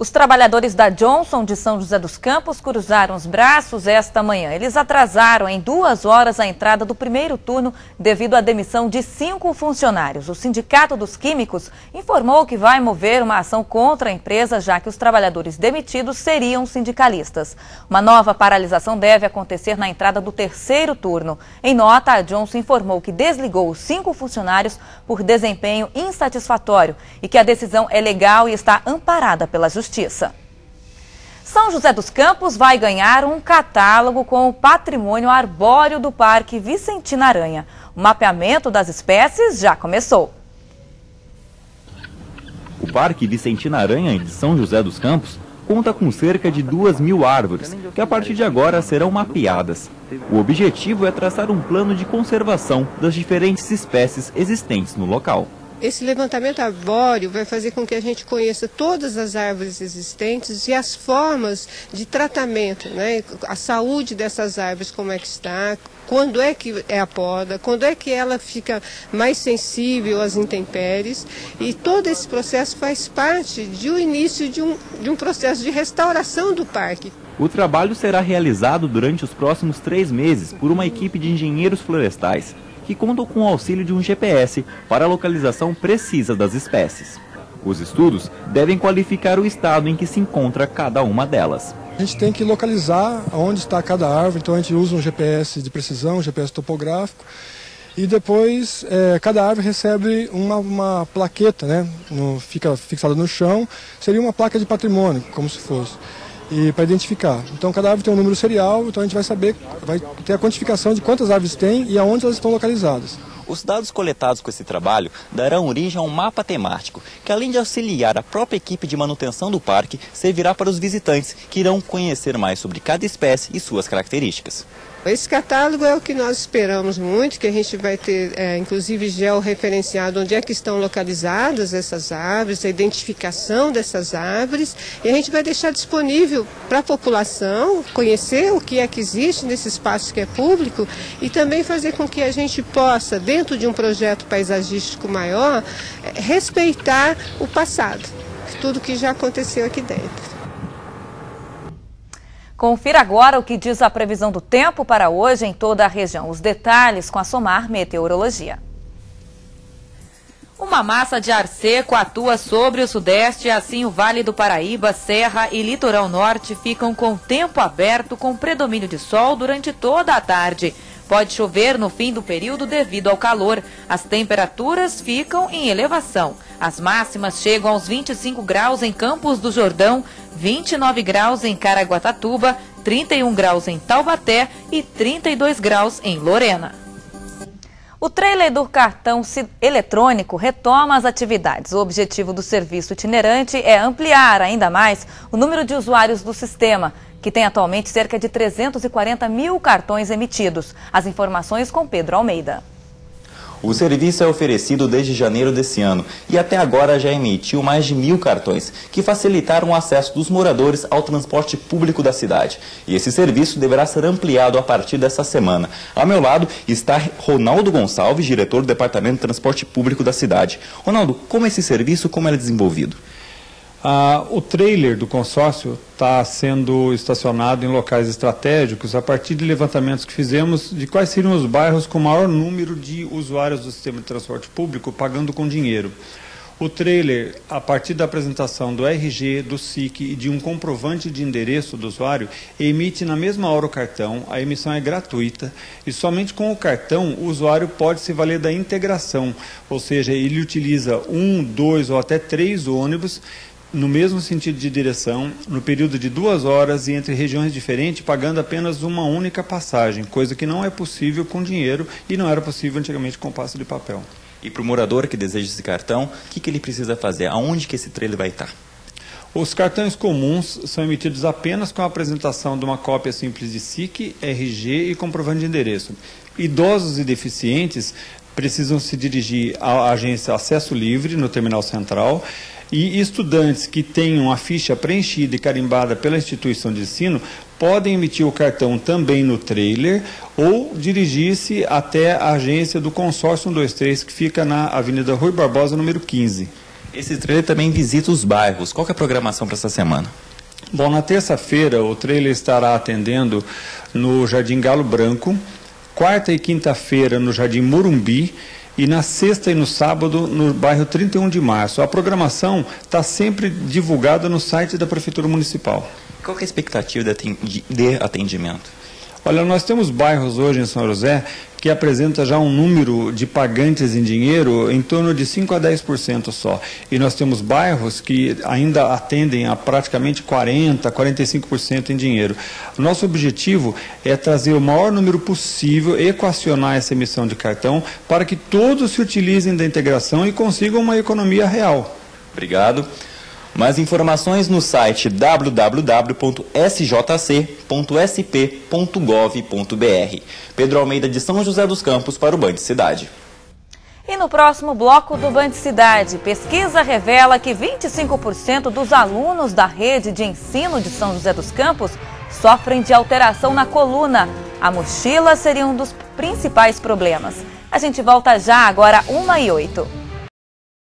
Os trabalhadores da Johnson de São José dos Campos cruzaram os braços esta manhã. Eles atrasaram em duas horas a entrada do primeiro turno devido à demissão de cinco funcionários. O Sindicato dos Químicos informou que vai mover uma ação contra a empresa, já que os trabalhadores demitidos seriam sindicalistas. Uma nova paralisação deve acontecer na entrada do terceiro turno. Em nota, a Johnson informou que desligou os cinco funcionários por desempenho insatisfatório e que a decisão é legal e está amparada pela Justiça. Justiça. São José dos Campos vai ganhar um catálogo com o patrimônio arbóreo do Parque Vicentina Aranha. O mapeamento das espécies já começou. O Parque Vicentina Aranha de São José dos Campos conta com cerca de duas mil árvores, que a partir de agora serão mapeadas. O objetivo é traçar um plano de conservação das diferentes espécies existentes no local. Esse levantamento arbóreo vai fazer com que a gente conheça todas as árvores existentes e as formas de tratamento, né? a saúde dessas árvores, como é que está, quando é que é a poda, quando é que ela fica mais sensível às intempéries. E todo esse processo faz parte do início de um, de um processo de restauração do parque. O trabalho será realizado durante os próximos três meses por uma equipe de engenheiros florestais que contam com o auxílio de um GPS para a localização precisa das espécies. Os estudos devem qualificar o estado em que se encontra cada uma delas. A gente tem que localizar onde está cada árvore, então a gente usa um GPS de precisão, um GPS topográfico, e depois é, cada árvore recebe uma, uma plaqueta, né? No, fica fixada no chão, seria uma placa de patrimônio, como se fosse e para identificar. Então cada árvore tem um número serial, então a gente vai saber, vai ter a quantificação de quantas árvores tem e aonde elas estão localizadas. Os dados coletados com esse trabalho darão origem a um mapa temático, que além de auxiliar a própria equipe de manutenção do parque, servirá para os visitantes, que irão conhecer mais sobre cada espécie e suas características. Esse catálogo é o que nós esperamos muito, que a gente vai ter, é, inclusive, georreferenciado onde é que estão localizadas essas árvores, a identificação dessas árvores, e a gente vai deixar disponível para a população conhecer o que é que existe nesse espaço que é público e também fazer com que a gente possa, dentro de um projeto paisagístico maior, é, respeitar o passado, tudo que já aconteceu aqui dentro. Confira agora o que diz a previsão do tempo para hoje em toda a região. Os detalhes com a Somar Meteorologia. Uma massa de ar seco atua sobre o sudeste, assim o Vale do Paraíba, Serra e Litoral Norte ficam com tempo aberto com predomínio de sol durante toda a tarde. Pode chover no fim do período devido ao calor. As temperaturas ficam em elevação. As máximas chegam aos 25 graus em Campos do Jordão, 29 graus em Caraguatatuba, 31 graus em Taubaté e 32 graus em Lorena. O trailer do cartão eletrônico retoma as atividades. O objetivo do serviço itinerante é ampliar ainda mais o número de usuários do sistema que tem atualmente cerca de 340 mil cartões emitidos. As informações com Pedro Almeida. O serviço é oferecido desde janeiro desse ano e até agora já emitiu mais de mil cartões, que facilitaram o acesso dos moradores ao transporte público da cidade. E esse serviço deverá ser ampliado a partir dessa semana. Ao meu lado está Ronaldo Gonçalves, diretor do Departamento de Transporte Público da cidade. Ronaldo, como é esse serviço, como ele é desenvolvido? Ah, o trailer do consórcio está sendo estacionado em locais estratégicos a partir de levantamentos que fizemos de quais seriam os bairros com maior número de usuários do sistema de transporte público pagando com dinheiro. O trailer, a partir da apresentação do RG, do SIC e de um comprovante de endereço do usuário, emite na mesma hora o cartão, a emissão é gratuita e somente com o cartão o usuário pode se valer da integração, ou seja, ele utiliza um, dois ou até três ônibus no mesmo sentido de direção, no período de duas horas e entre regiões diferentes, pagando apenas uma única passagem, coisa que não é possível com dinheiro e não era possível antigamente com passo de papel. E para o morador que deseja esse cartão, o que, que ele precisa fazer? Aonde que esse trailer vai estar? Os cartões comuns são emitidos apenas com a apresentação de uma cópia simples de SIC, RG e comprovante de endereço. Idosos e deficientes precisam se dirigir à agência Acesso Livre, no Terminal Central, e estudantes que tenham a ficha preenchida e carimbada pela instituição de ensino podem emitir o cartão também no trailer ou dirigir-se até a agência do consórcio 123, que fica na Avenida Rui Barbosa, número 15. Esse trailer também visita os bairros. Qual é a programação para essa semana? Bom, na terça-feira o trailer estará atendendo no Jardim Galo Branco, quarta e quinta-feira no Jardim Morumbi e na sexta e no sábado no bairro 31 de março. A programação está sempre divulgada no site da Prefeitura Municipal. Qual é a expectativa de atendimento? Olha, nós temos bairros hoje em São José que apresenta já um número de pagantes em dinheiro em torno de 5 a 10% só. E nós temos bairros que ainda atendem a praticamente 40, 45% em dinheiro. Nosso objetivo é trazer o maior número possível, equacionar essa emissão de cartão para que todos se utilizem da integração e consigam uma economia real. Obrigado. Mais informações no site www.sjc.sp.gov.br. Pedro Almeida de São José dos Campos para o Band Cidade. E no próximo bloco do Band Cidade, pesquisa revela que 25% dos alunos da rede de ensino de São José dos Campos sofrem de alteração na coluna. A mochila seria um dos principais problemas. A gente volta já agora, 1 e 8.